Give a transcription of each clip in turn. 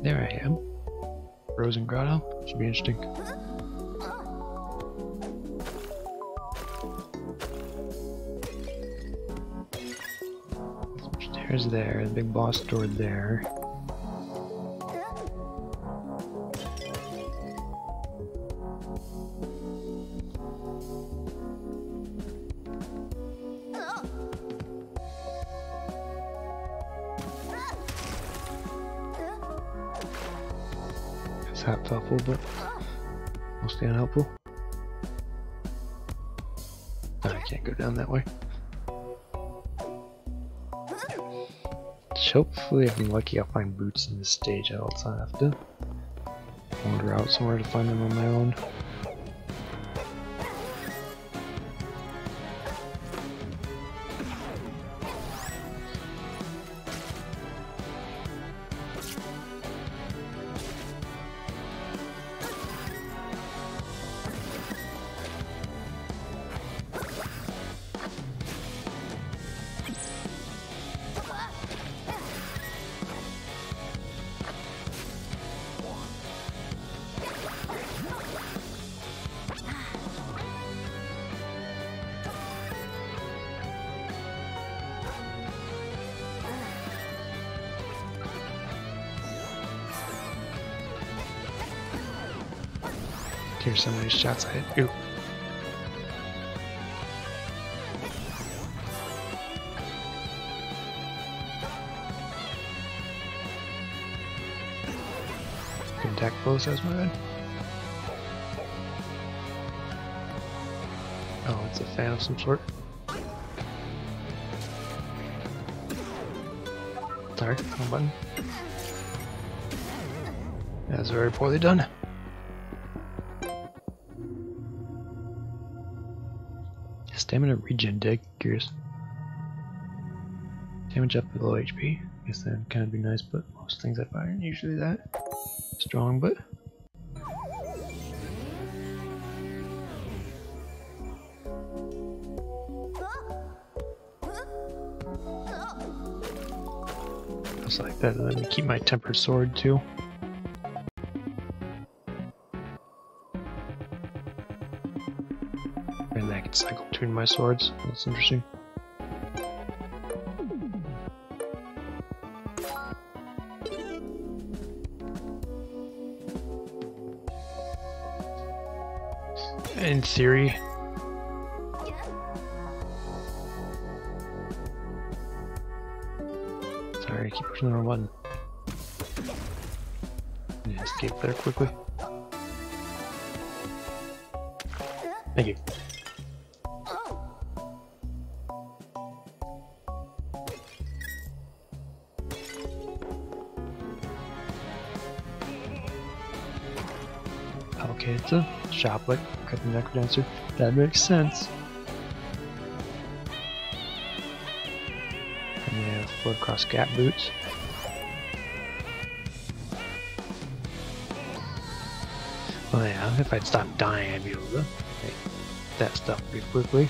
There I am. Frozen Grotto. Should be interesting. Stairs there, the big boss door there. Helpful, but mostly unhelpful. Oh, I can't go down that way. Hopefully, if I'm lucky, I'll find boots in this stage, else I'll have to wander out somewhere to find them on my own. Here's some of these shots I hit. Ooh. Can attack both sides, my bad. Oh, it's a fan of some sort. Sorry, wrong button. That's very poorly done. Stamina regen deck, curious. Damage up below HP. Guess that'd kind of be nice, but most things I fire aren't usually that strong, but. Just like that, let me keep my tempered sword too. Between my swords. That's interesting. In theory, sorry, I keep pushing the wrong button. Escape there quickly. Thank you. Okay, it's a shop like Crypt of the Necrodancer. That makes sense. And we have Blood Cross Gap Boots. Oh yeah, if I'd stop dying, I'd be able to make that stuff pretty quickly.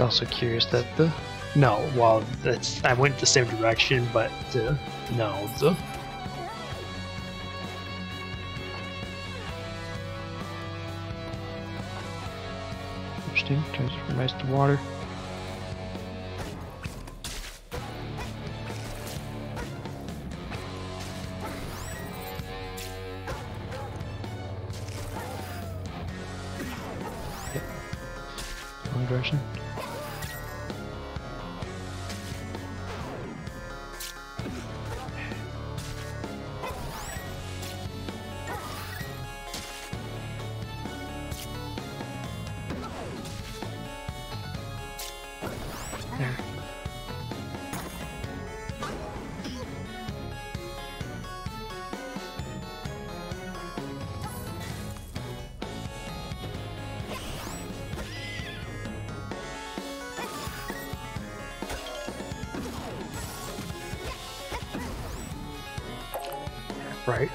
Also curious that the no, well, that's I went the same direction, but uh, no, the interesting. Turns from ice to water. Yep. Wrong direction. Right.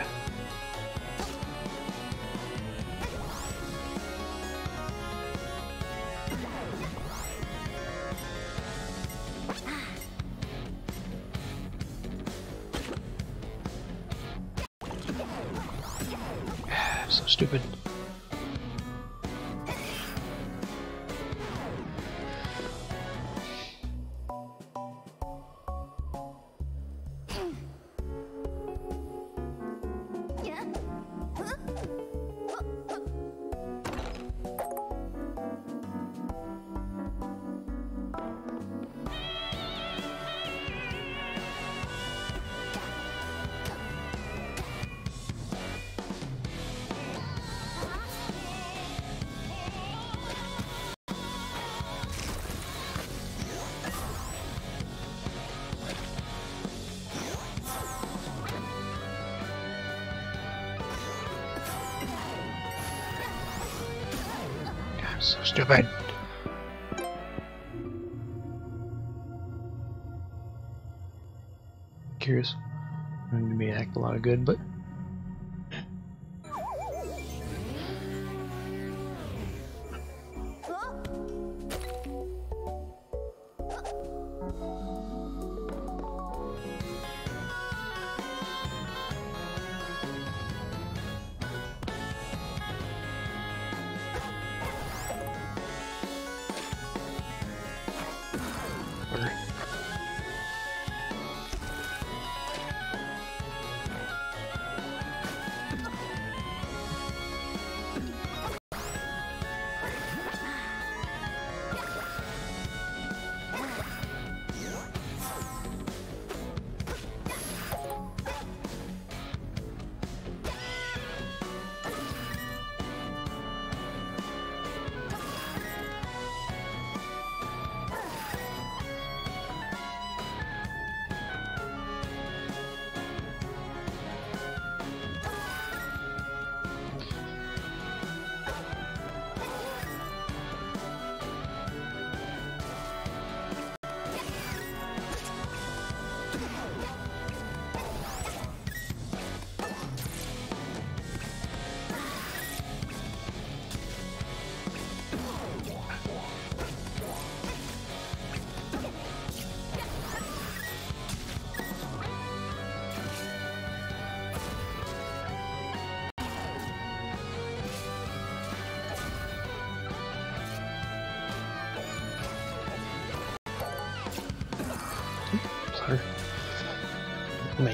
So stupid. Curious. I may act a lot of good, but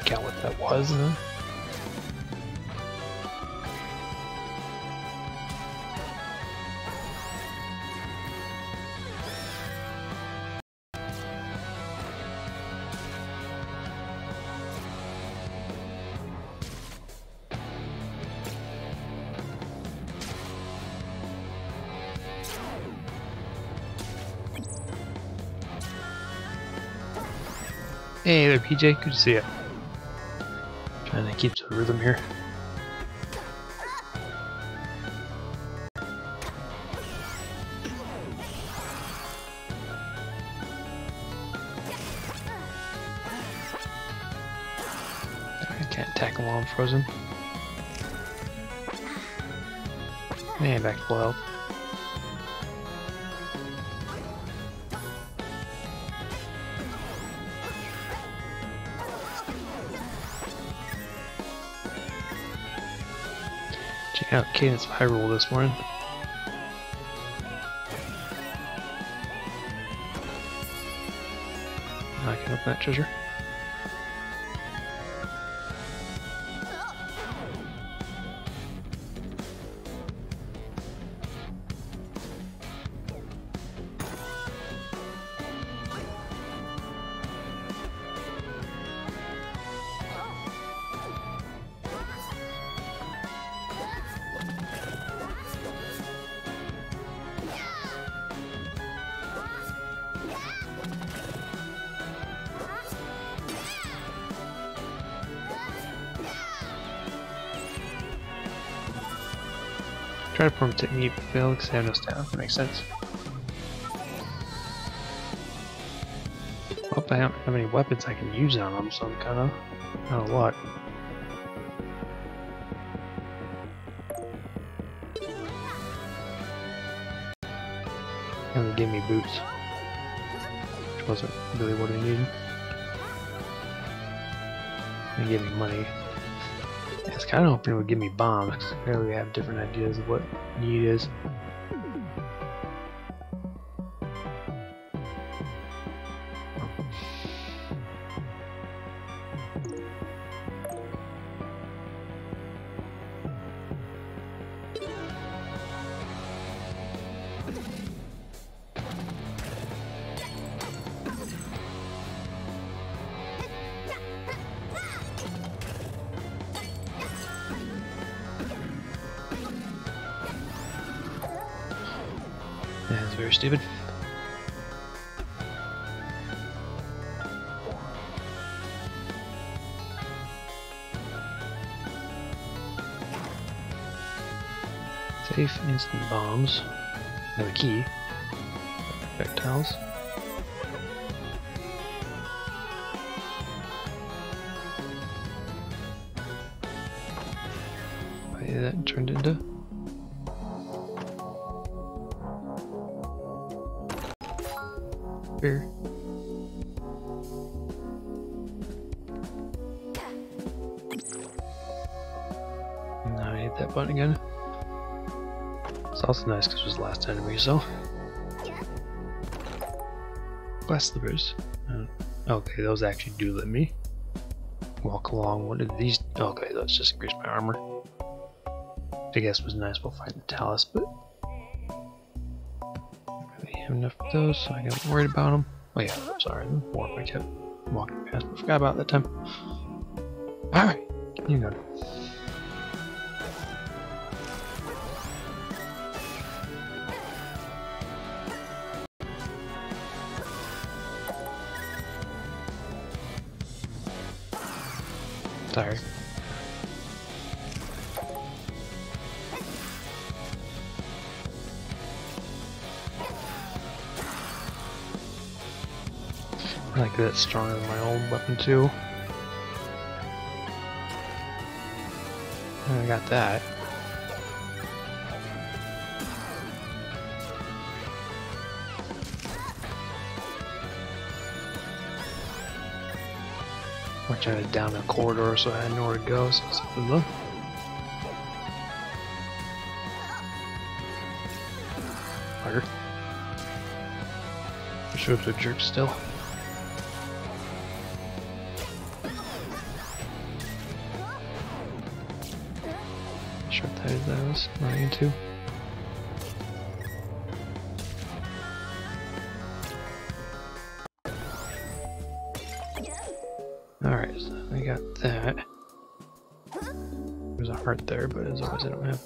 Make out what that was. Huh? Hey there, PJ. Good to see you. Rhythm here. I can't attack him while I'm frozen. Man, back to full health. Check out Cadence of Hyrule this morning. I can open that treasure. platform technique they have no style. Makes sense. Well, I don't have any weapons I can use on them, so I'm kind of oh, out of luck. And they gave me boots, which wasn't really what I needed. They gave me money. I was kind of hoping it would give me bombs, because apparently we have different ideas of what need is. Very stupid. Safe instant bombs. Another key. Projectiles. What that turned into? Beer. Now I hit that button again. It's also nice because it was the last enemy, so. Glass slippers. Uh, okay, those actually do let me walk along. What did these? Okay, those just increase my armor. I guess was nice We'll find the Talus, but have enough of those, so I got worried about them. Oh yeah, sorry, I kept walking past. I forgot about that time. Alright, you go. Sorry. I like that stronger than my old weapon too. And I got that. We're trying to down a corridor so I had nowhere to go, so it's look. Fire. Sure a jerk still. That I was running into. Alright, so I got that. There's a heart there, but as always I don't have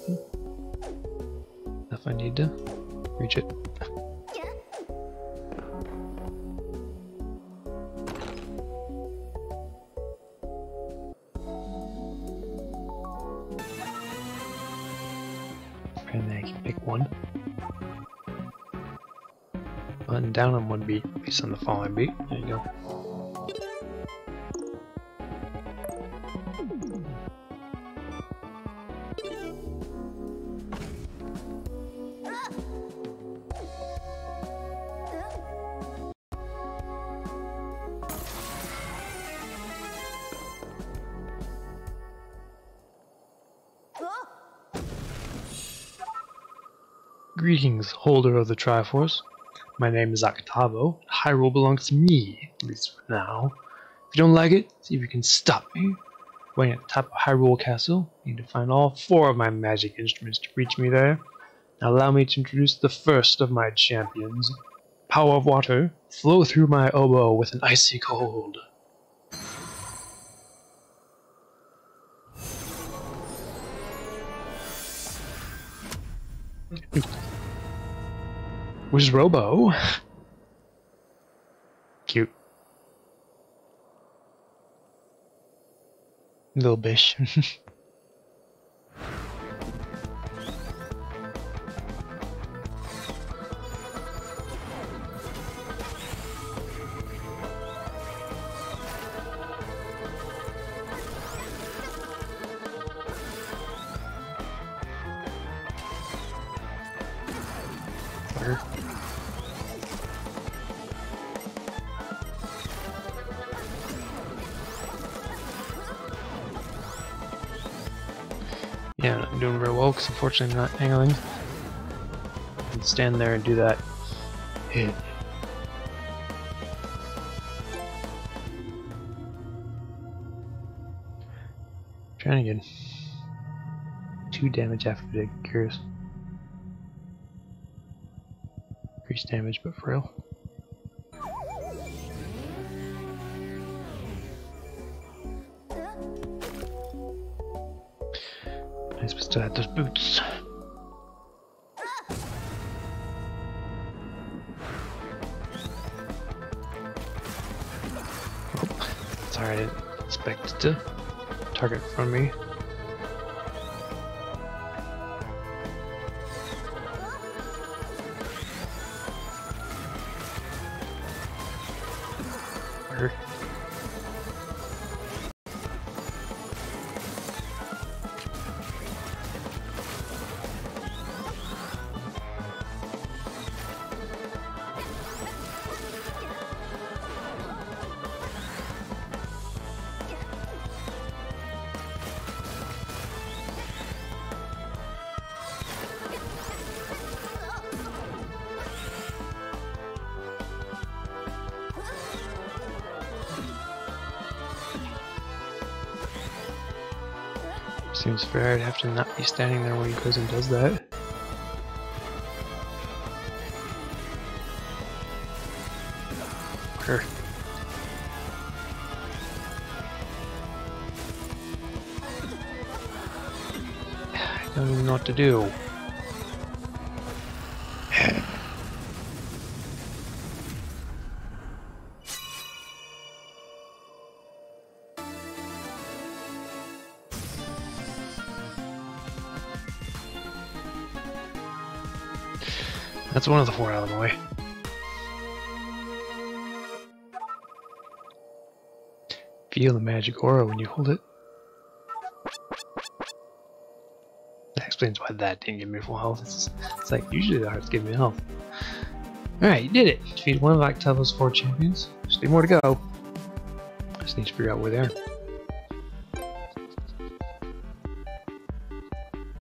If I need to reach it. Down on one beat based on the following beat. There you go. Greetings, holder of the Triforce. My name is Octavo. Hyrule belongs to me, at least for now. If you don't like it, see if you can stop me. Waiting at the top of Hyrule Castle, you need to find all four of my magic instruments to reach me there. Now allow me to introduce the first of my champions. Power of water, flow through my oboe with an icy cold. Wizzroboe? Cute. Little bish. Yeah, I'm not doing very well because unfortunately I'm not angling. I can stand there and do that hit. Trying to get two damage after the curse. Increased damage, but for real. Nice, but still had those boots. Oh, sorry, I didn't expect to target from me. Where? Seems fair, I'd have to not be standing there when he goes and does that. Sure. I don't even know what to do. That's one of the four out of the way. Feel the magic aura when you hold it. That explains why that didn't give me full health. It's, it's like, usually the hearts give me health. Alright, you did it! Defeat one of Octavo's four champions. There's three more to go. Just need to figure out where they are.